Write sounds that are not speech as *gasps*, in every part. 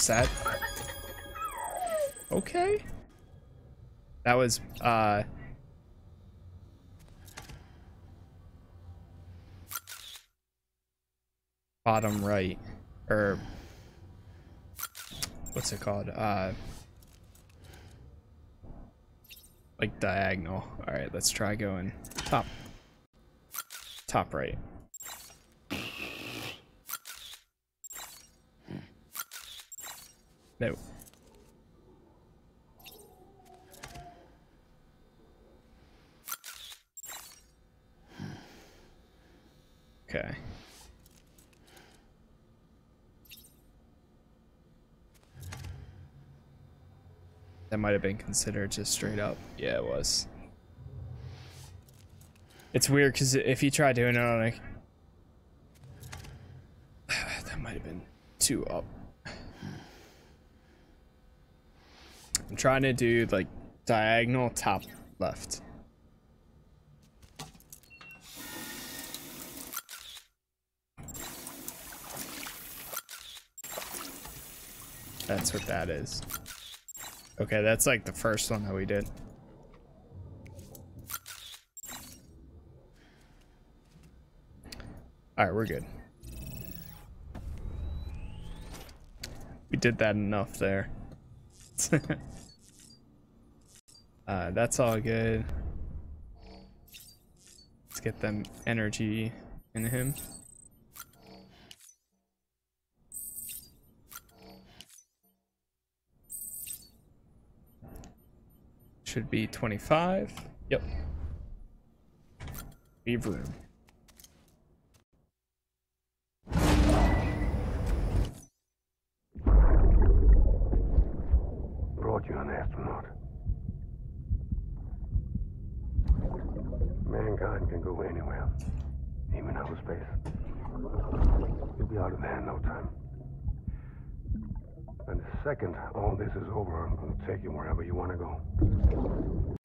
Set. Okay. That was, uh... Bottom right. Or... What's it called? Uh... Like diagonal. Alright, let's try going top. Top right. No. Okay. That might have been considered just straight up. Yeah, it was. It's weird because if you try doing it on like *sighs* that might have been too up. I'm trying to do like diagonal top left. That's what that is. Okay, that's like the first one that we did. Alright, we're good. We did that enough there. *laughs* uh, that's all good. Let's get them energy in him. Should be 25. Yep. Leave room. Brought you an astronaut. Mankind can go anywhere, even outer space. You'll be out of there in no time. And the second all this is over, I'm going to take you wherever you want to go.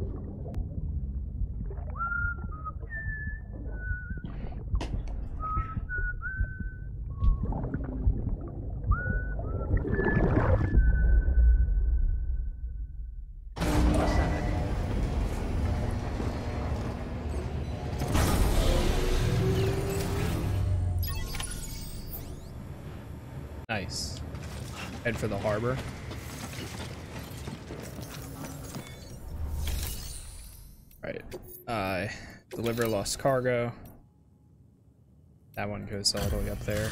Head for the harbor. Right. Uh, deliver lost cargo. That one goes all the way up there.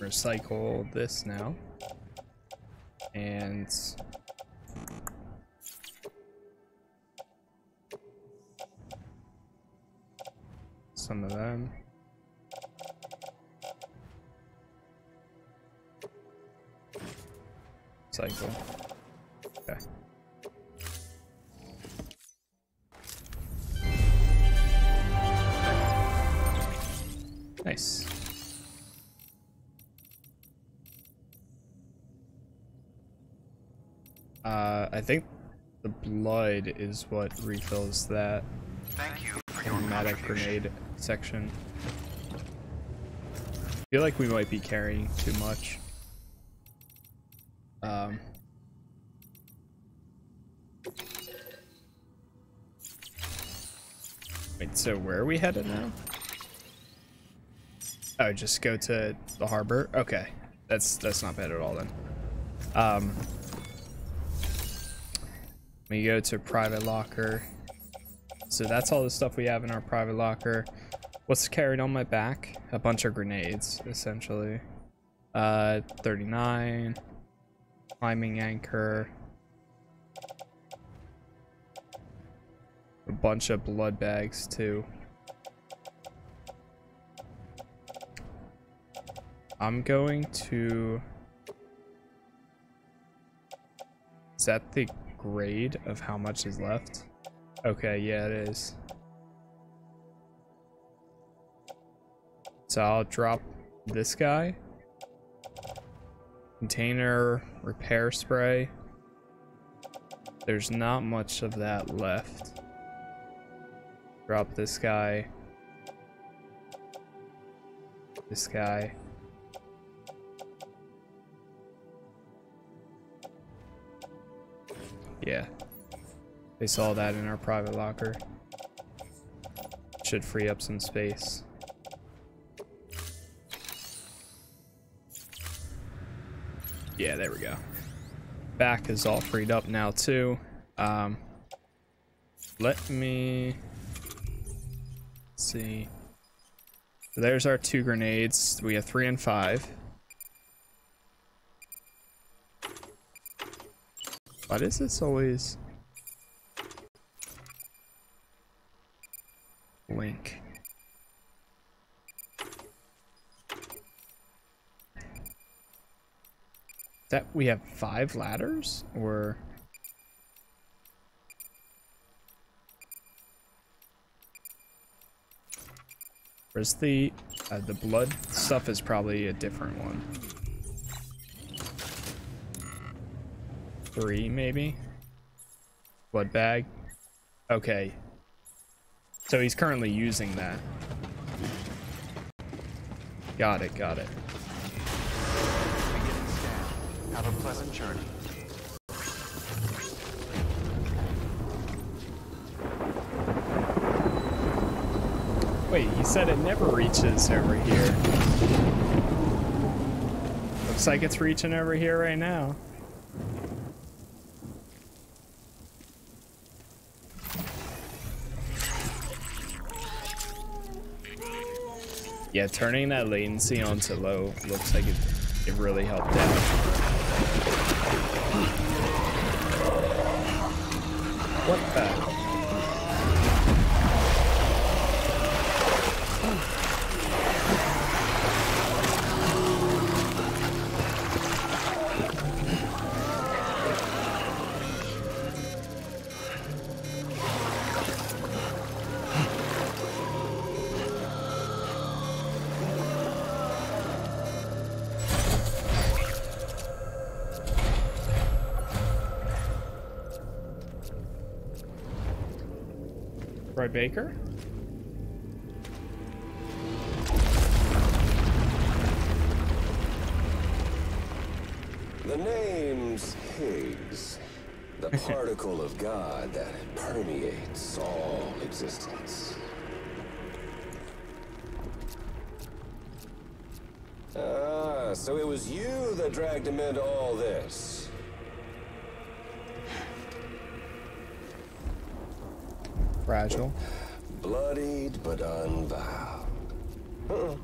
Recycle this now. And some of them. Cycle. Okay. Nice. Uh, I think the blood is what refills that Thank you automatic grenade section. I feel like we might be carrying too much. Um. Wait, so where are we headed now? Oh, just go to the harbor? Okay. That's that's not bad at all then. Um we go to private locker. So that's all the stuff we have in our private locker. What's carried on my back? A bunch of grenades, essentially. Uh, 39. Climbing anchor. A bunch of blood bags, too. I'm going to... Is that the grade of how much is left? Okay, yeah, it is. So I'll drop this guy. Container repair spray. There's not much of that left. Drop this guy. This guy. They saw that in our private locker. Should free up some space. Yeah, there we go. Back is all freed up now too. Um, let me see. So there's our two grenades. We have three and five. Why does this always link? That we have five ladders or Where's the uh, the blood stuff is probably a different one. Three maybe. Blood bag. Okay. So he's currently using that. Got it, got it. Have a pleasant journey. Wait, you said it never reaches over here. Looks like it's reaching over here right now. Yeah, turning that latency onto low looks like it, it really helped out. What the? Troy Baker? The name's Higgs, the *laughs* particle of God that permeates all existence. Ah, so it was you that dragged him into all this. Fragile. Bloodied but unvowed. Uh-uh.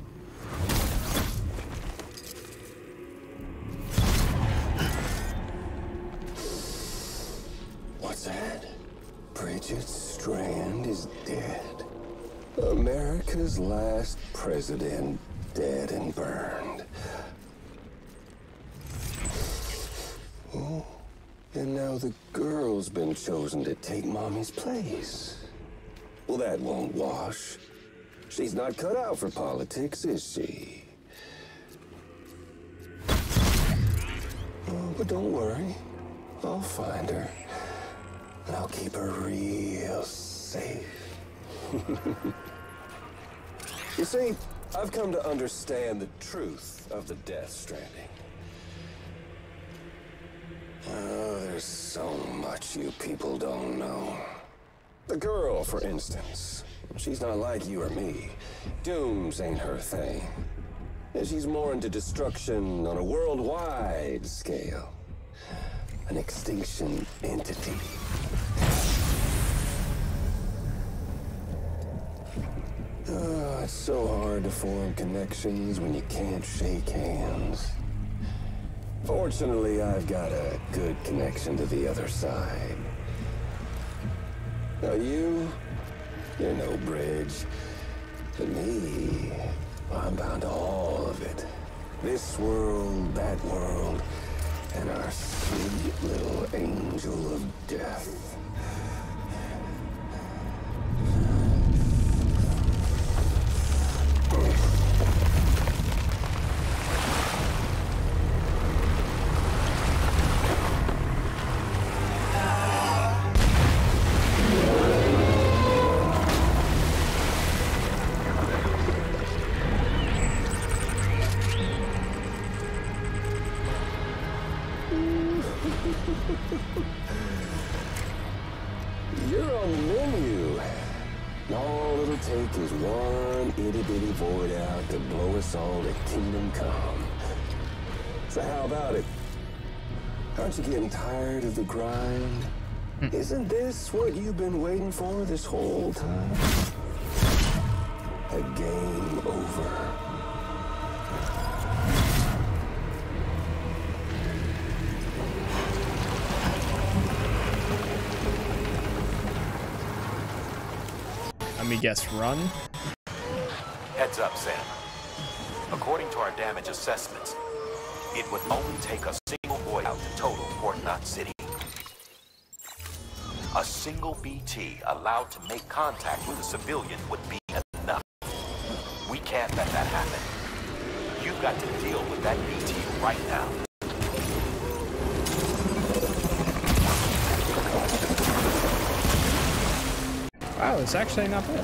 What's that? Bridget Strand is dead. America's last president dead and burned. Oh, and now the girl's been chosen to take mommy's place. Well, that won't wash. She's not cut out for politics, is she? Oh, but don't worry. I'll find her. And I'll keep her real safe. *laughs* you see, I've come to understand the truth of the Death Stranding. Oh, there's so much you people don't know. The girl, for instance. She's not like you or me. Dooms ain't her thing. She's more into destruction on a worldwide scale. An extinction entity. Oh, it's so hard to form connections when you can't shake hands. Fortunately, I've got a good connection to the other side. Now you, you're no bridge. But me, I'm bound to all of it. This world, that world, and our sweet little angel of death. *laughs* You're on the menu. All it'll take is one itty bitty void out to blow us all to kingdom come. So how about it? Aren't you getting tired of the grind? Hmm. Isn't this what you've been waiting for this whole time? A game over. Guess, run? Heads up, Sam. According to our damage assessments, it would only take a single void out to total Port Knot City. A single BT allowed to make contact with a civilian would be enough. We can't let that happen. You've got to deal with that BT right now. Wow, it's actually not bad.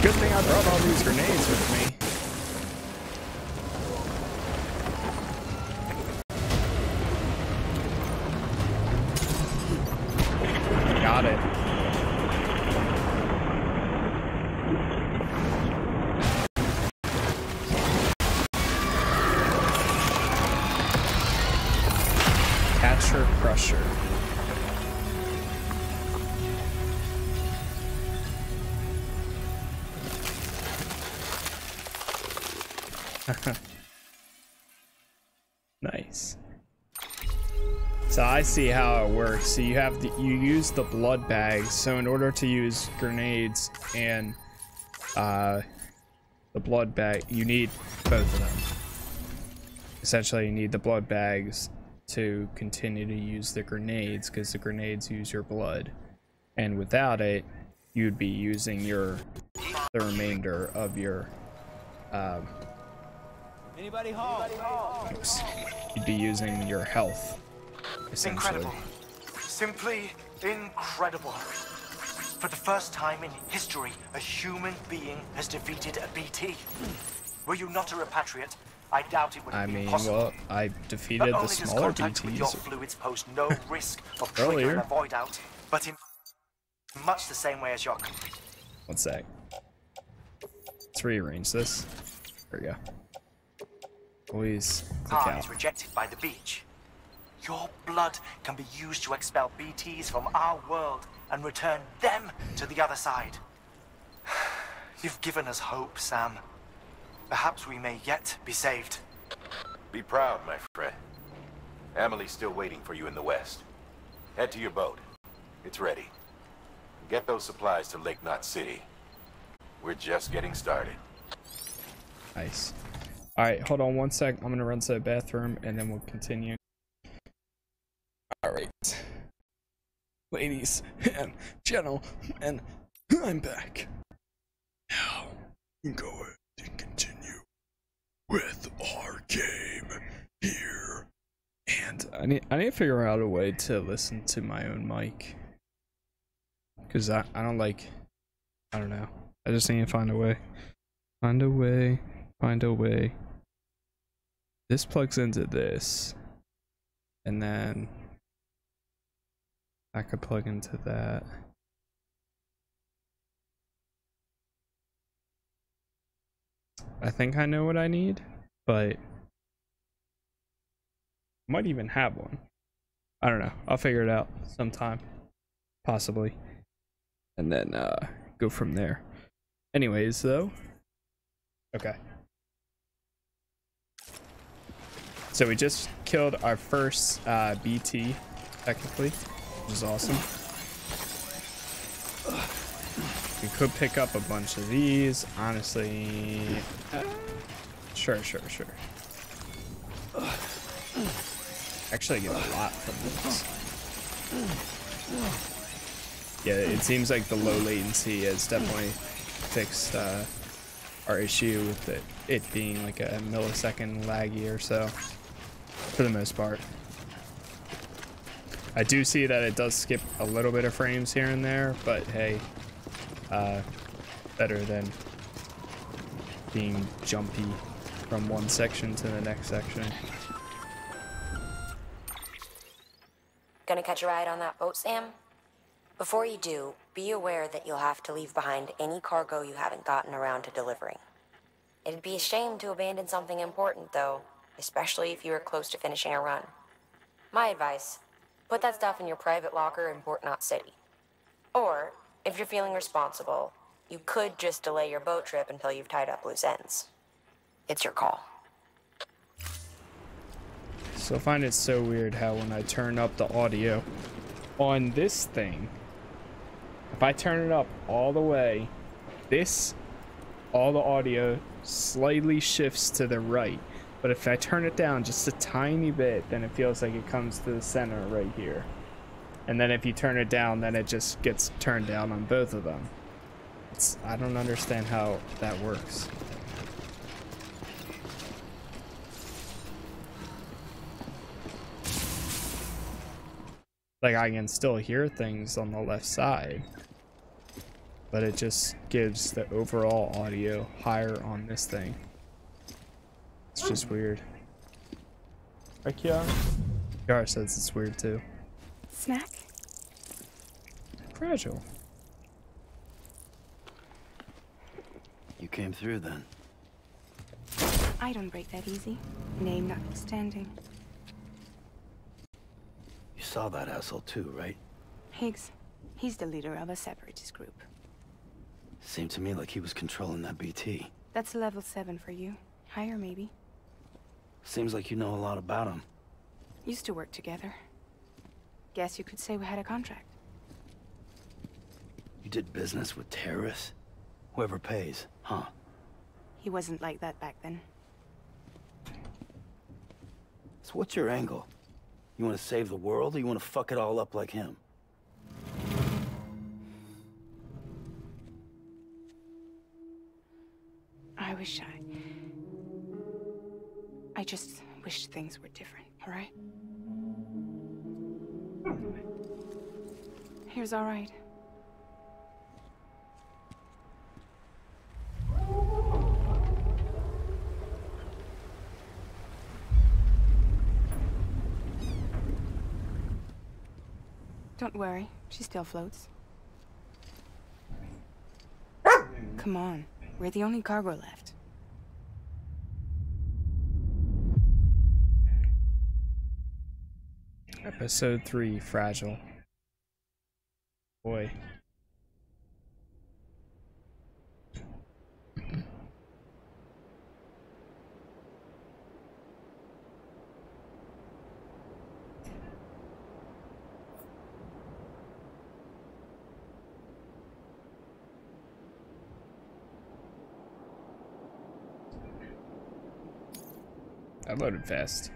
Good thing I brought all these grenades with me. I see how it works. So you have the, you use the blood bags. So in order to use grenades and uh, the blood bag, you need both of them. Essentially, you need the blood bags to continue to use the grenades because the grenades use your blood, and without it, you'd be using your the remainder of your um, Anybody home? oops, you'd be using your health. Incredible. Simply incredible. For the first time in history, a human being has defeated a BT. Were you not a repatriate, I doubt it would I have been mean, possible. well, I defeated the smaller contact with your BTs. fluids pose no *laughs* risk of Earlier. triggering a void out, but in much the same way as your One sec. Let's rearrange this. There we go. Always click Khan out. is rejected by the beach. Your blood can be used to expel BTs from our world and return them to the other side. *sighs* You've given us hope, Sam. Perhaps we may yet be saved. Be proud, my friend. Emily's still waiting for you in the west. Head to your boat. It's ready. Get those supplies to Lake Knot City. We're just getting started. Nice. Alright, hold on one sec. I'm gonna run to the bathroom and then we'll continue. Alright. Ladies and gentlemen, I'm back. Now, go ahead and continue with our game here. And I need I need to figure out a way to listen to my own mic. Cause I, I don't like I don't know. I just need to find a way. Find a way. Find a way. This plugs into this. And then I could plug into that. I think I know what I need, but might even have one. I don't know. I'll figure it out sometime. Possibly. And then uh go from there. Anyways, though. Okay. So we just killed our first uh, BT, technically, is awesome. We could pick up a bunch of these, honestly. Sure, sure, sure. Actually, I get a lot from these. Yeah, it seems like the low latency has definitely fixed uh, our issue with it, it being like a millisecond laggy or so, for the most part. I do see that it does skip a little bit of frames here and there, but hey, uh, better than being jumpy from one section to the next section. Gonna catch a ride on that boat, Sam? Before you do, be aware that you'll have to leave behind any cargo you haven't gotten around to delivering. It'd be a shame to abandon something important, though, especially if you are close to finishing a run. My advice put that stuff in your private locker in Port Knot City. Or, if you're feeling responsible, you could just delay your boat trip until you've tied up loose ends. It's your call. So I find it so weird how when I turn up the audio on this thing, if I turn it up all the way, this, all the audio slightly shifts to the right. But if I turn it down just a tiny bit, then it feels like it comes to the center right here. And then if you turn it down, then it just gets turned down on both of them. It's, I don't understand how that works. Like I can still hear things on the left side, but it just gives the overall audio higher on this thing. It's just weird. Right, Kiara? Kiara says it's weird too. Snack? Fragile. You came through then. I don't break that easy. Name notwithstanding. You saw that asshole too, right? Higgs. He's the leader of a separatist group. Seemed to me like he was controlling that BT. That's level 7 for you. Higher, maybe. Seems like you know a lot about him. Used to work together. Guess you could say we had a contract. You did business with terrorists? Whoever pays, huh? He wasn't like that back then. So what's your angle? You want to save the world, or you want to fuck it all up like him? I wish I... I just wish things were different, alright? Here's alright. Don't worry, she still floats. Come on, we're the only cargo left. Episode 3 Fragile. Boy. I loaded fast.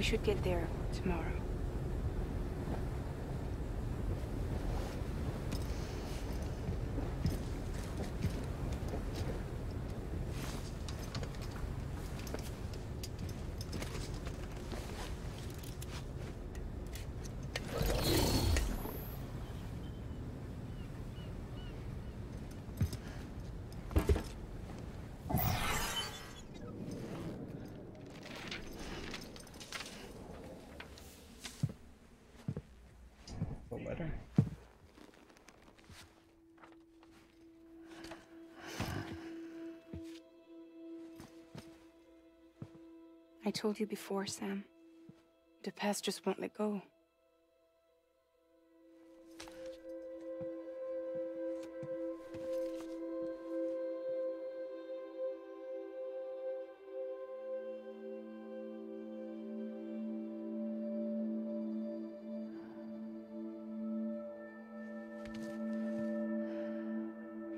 We should get there tomorrow. I told you before, Sam. The past just won't let go.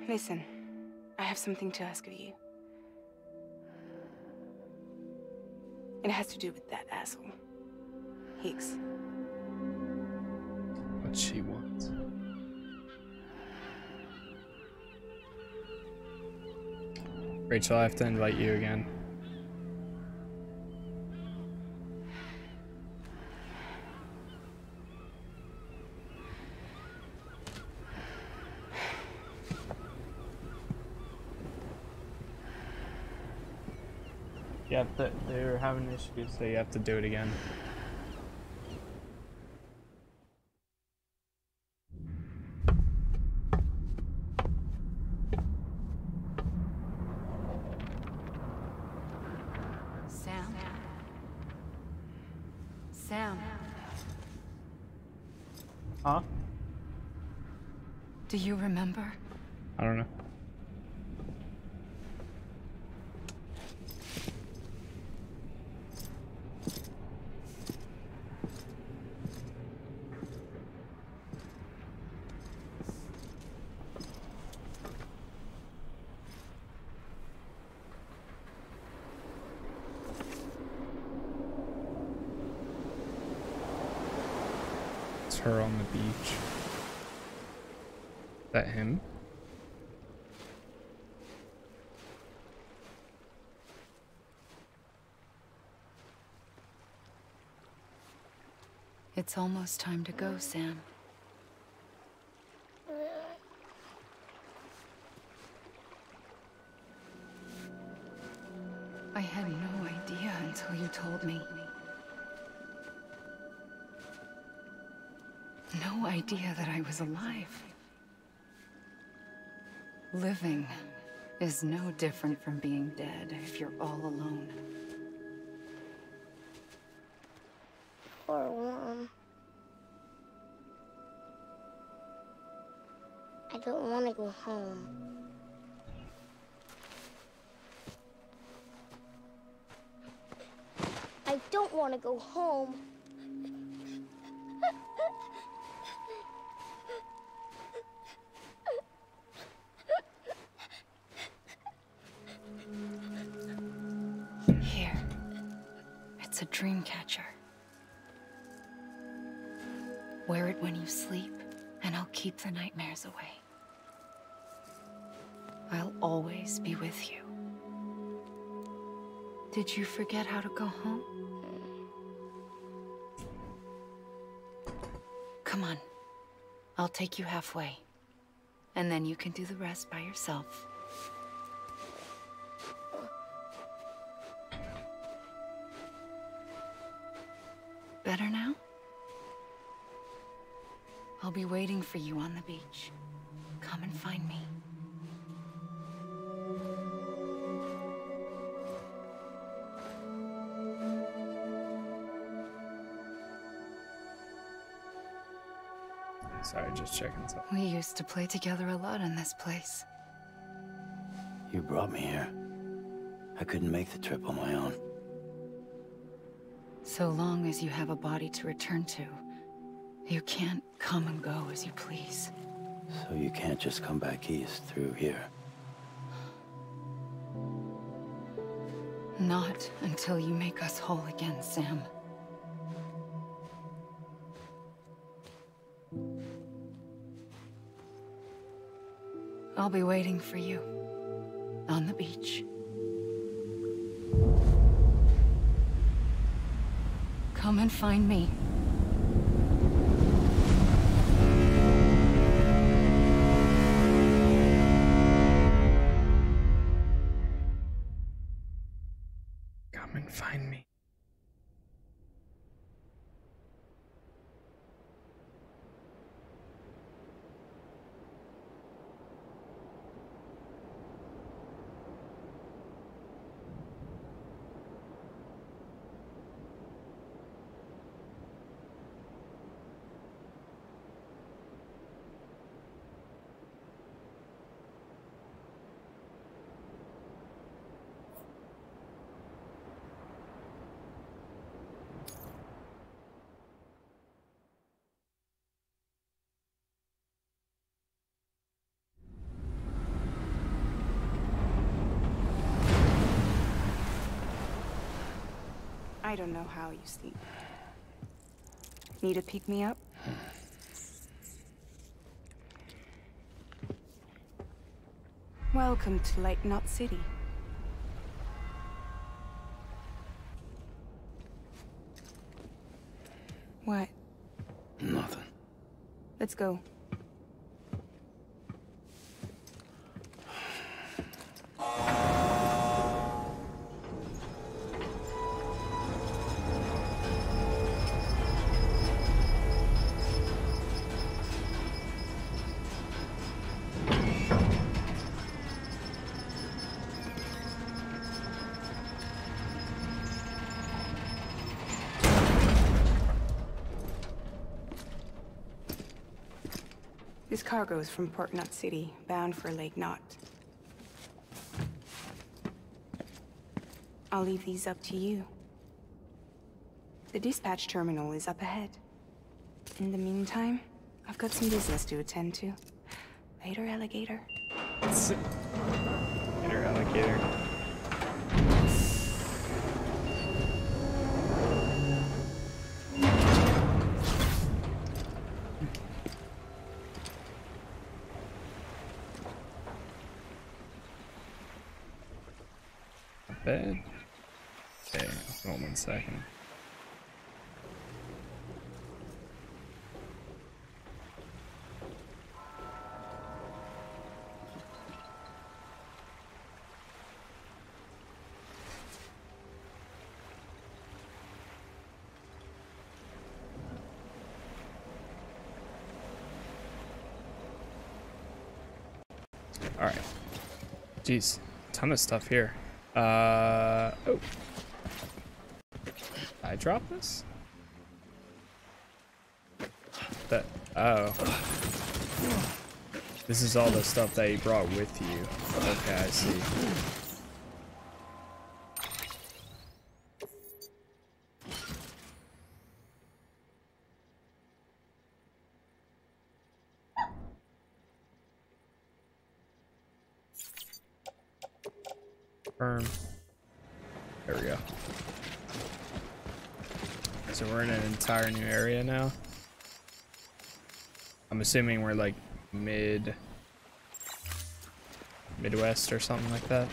Listen, I have something to ask of you. Has to do with that asshole. Higgs. What she wants. Rachel, I have to invite you again. Having issues, so you have to do it again. Sam? Sam, Huh? do you remember? I don't know. It's beach. That him? It's almost time to go, Sam. Idea that I was alive. Living is no different from being dead if you're all alone. Poor Mom. I don't want to go home. I don't want to go home. Always be with you. Did you forget how to go home? Come on. I'll take you halfway. And then you can do the rest by yourself. Better now? I'll be waiting for you on the beach. Come and find me. Just checking something. We used to play together a lot in this place. You brought me here. I couldn't make the trip on my own. So long as you have a body to return to, you can't come and go as you please. So you can't just come back east through here. Not until you make us whole again, Sam. I'll be waiting for you on the beach. Come and find me. Come and find me. I don't know how you sleep. Need to pick me up? Welcome to Lake Knot City. What? Nothing. Let's go. This cargo is from Port Knot City, bound for Lake Knot. I'll leave these up to you. The dispatch terminal is up ahead. In the meantime, I've got some business to attend to. Later, alligator. Later, alligator. Not bad. Okay, hold on one second. Alright. Jeez, ton of stuff here. Uh oh. I drop this? That oh. This is all the stuff that you brought with you. Okay, I see. Firm. There we go. So we're in an entire new area now. I'm assuming we're like mid Midwest or something like that.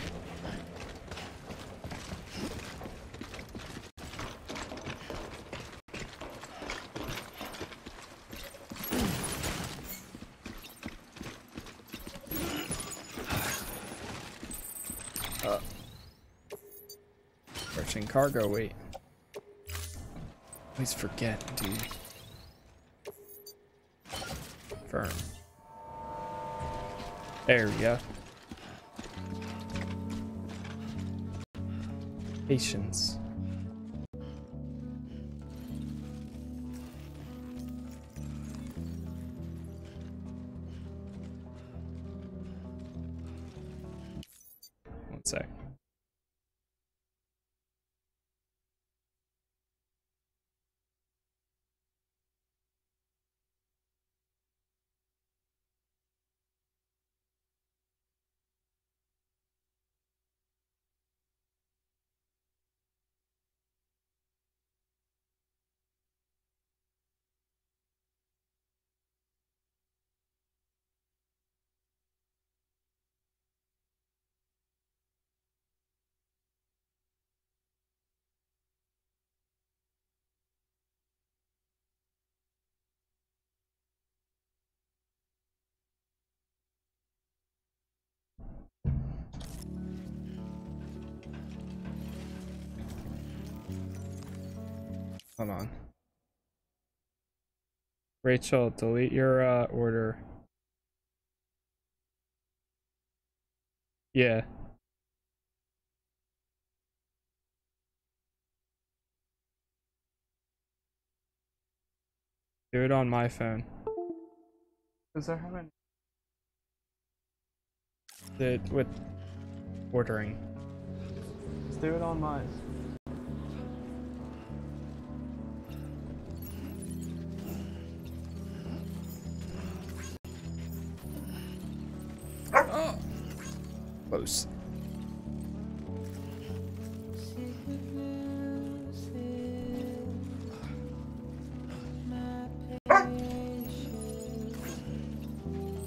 Uh, cargo, wait. Always forget, dude. Firm. There we go. Patience. Hold on. Rachel, delete your uh, order. Yeah. Do it on my phone. Cause I haven't did with ordering. Let's do it on mine.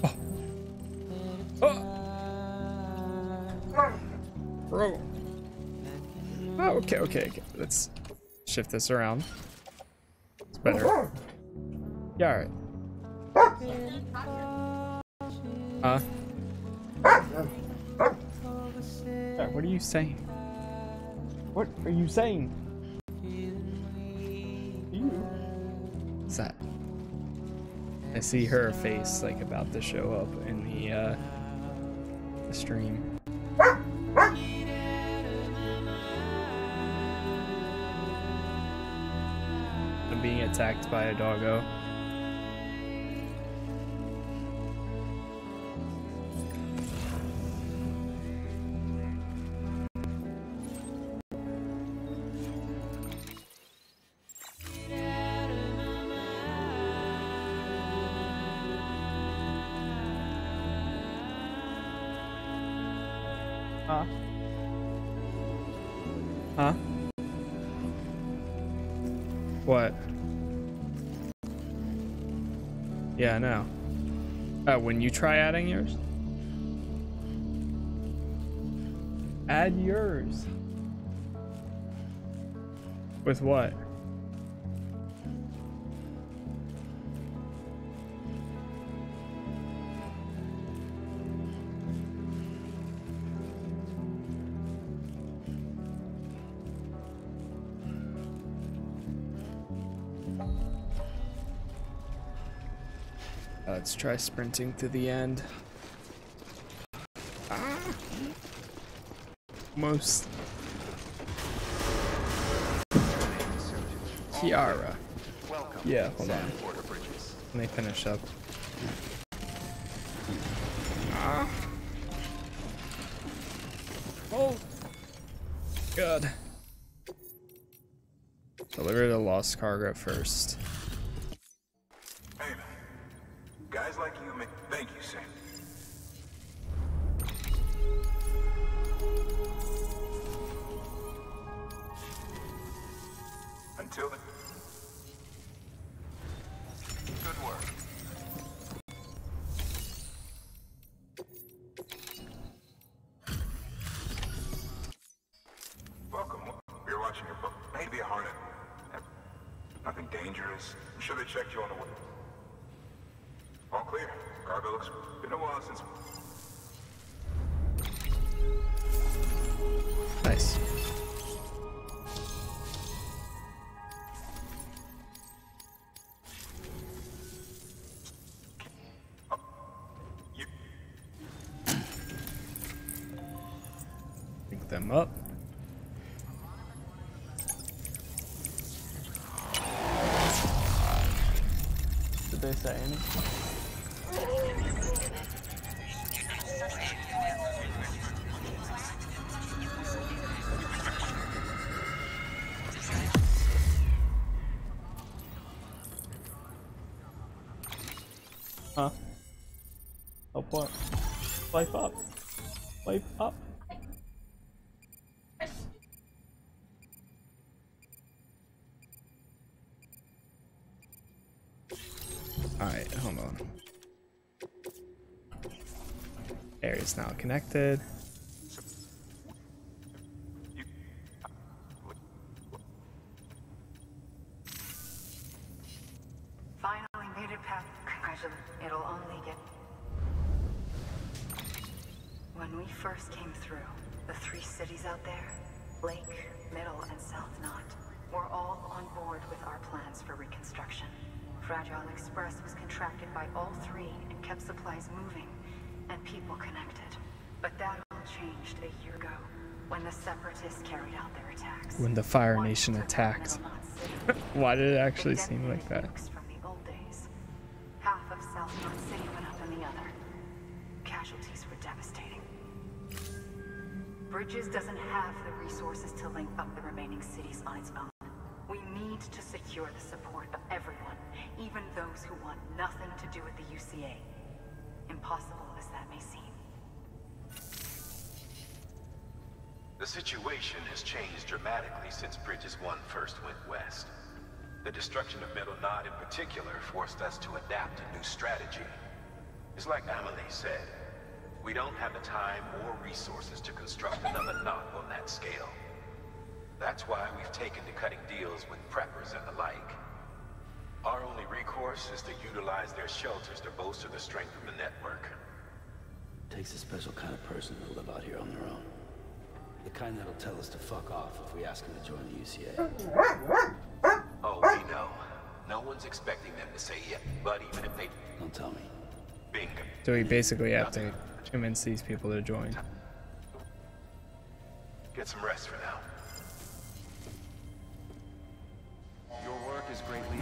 Oh. oh. Okay, okay, okay. Let's shift this around. It's better. Yeah, alright. Huh? What are you saying? What are you saying? What's that? I see her face like about to show up in the uh the stream. I'm being attacked by a doggo. Yeah, I know. Uh, when you try adding yours? Add yours. With what? Let's try sprinting to the end. Ah. Most. Kiara. Yeah, hold on. Let me finish up. Ah. Oh. God. Deliver the lost cargo first. They say anything? Is now connected. Nation attacked. *laughs* Why did it actually seem like that? Bridges doesn't have the resources to link up the remaining cities on its own. We need to secure the support of everyone, even those who want nothing to do with the UCA. Impossible as that may seem. The situation has changed dramatically since Bridges 1 first went west. The destruction of Middle Knot in particular forced us to adapt a new strategy. It's like Amelie said, we don't have the time or resources to construct another knot on that scale. That's why we've taken to cutting deals with preppers and the like. Our only recourse is to utilize their shelters to bolster the strength of the network. It Takes a special kind of person to live out here on their own. The kind that'll tell us to fuck off if we ask them to join the UCA. Oh, we know. No one's expecting them to say yep, but even if they Don't tell me. bingo. So we basically have to convince these people to join. Get some rest for now. Your work is greatly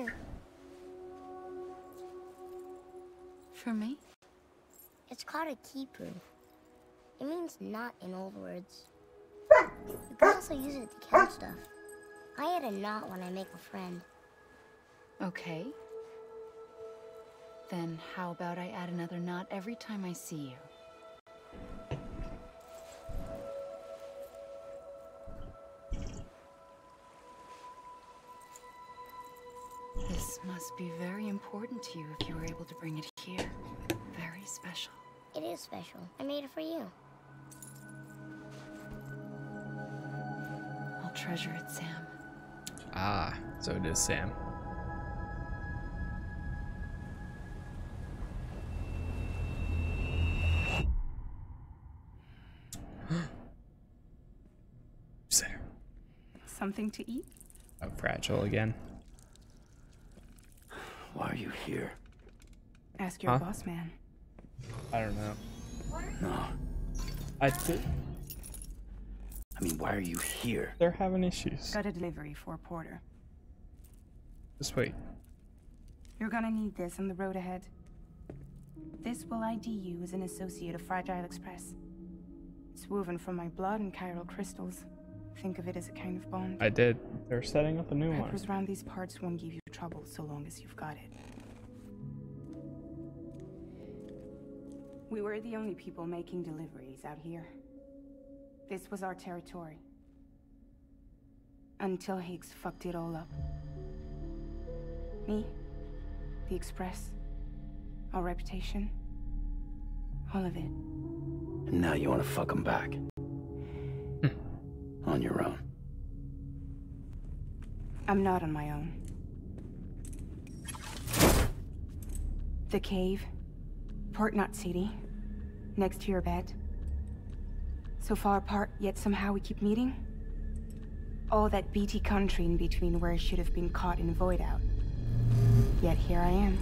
Here. For me? It's called a quipu. It means knot in old words. You can also use it to count stuff. I add a knot when I make a friend. Okay. Then how about I add another knot every time I see you? Special. I made it for you. I'll treasure it, Sam. Ah, so it is Sam. *gasps* Who's there? Something to eat? Oh, fragile again. Why are you here? Ask your Huh? boss man. I don't know. No. I think I mean, why are you here? they're having issues. Got a delivery for Porter. Just wait. You're gonna need this on the road ahead. This will ID you as an associate of Fragile Express. It's woven from my blood and chiral crystals. Think of it as a kind of bond. I did. They're setting up a new one. Preppers around these parts won't give you trouble so long as you've got it. We were the only people making deliveries out here. This was our territory. Until Higgs fucked it all up. Me, the Express, our reputation, all of it. And now you want to fuck them back. Hmm. On your own. I'm not on my own. The cave, Port Knot City, next to your bed. So far apart, yet somehow we keep meeting. All that BT country in between where I should have been caught in void out. Yet here I am.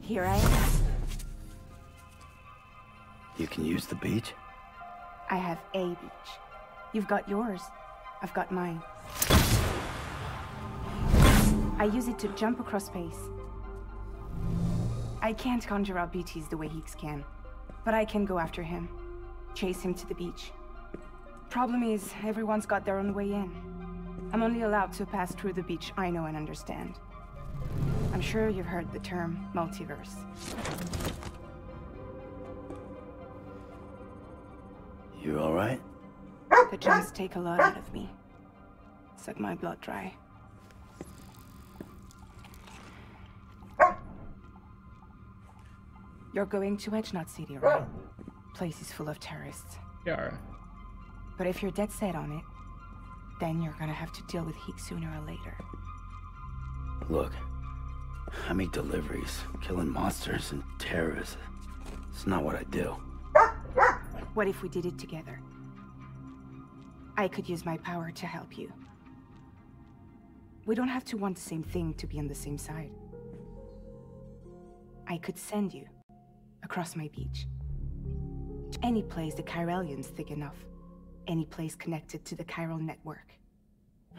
Here I am. You can use the beach? I have a beach. You've got yours. I've got mine. I use it to jump across space. I can't conjure up BTs the way Higgs can, but I can go after him, chase him to the beach. Problem is, everyone's got their own way in. I'm only allowed to pass through the beach I know and understand. I'm sure you've heard the term multiverse. You alright? The jumps take a lot out of me. Suck my blood dry. You're going to Edge Knot City, right? Place is full of terrorists. Yara. But if you're dead set on it, then you're gonna have to deal with heat sooner or later. Look, I make deliveries, killing monsters and terrorists. It's not what I do. What if we did it together? I could use my power to help you. We don't have to want the same thing to be on the same side. I could send you across my beach. To any place the Chiralium's thick enough. Any place connected to the chiral network.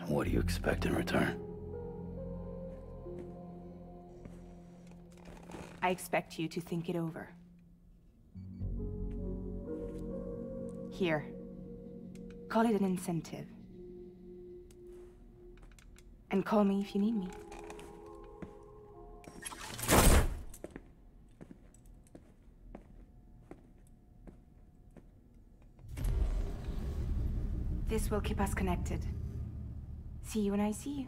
What do you expect in return? I expect you to think it over. Here. Call it an incentive. And call me if you need me. This will keep us connected. See you when I see you.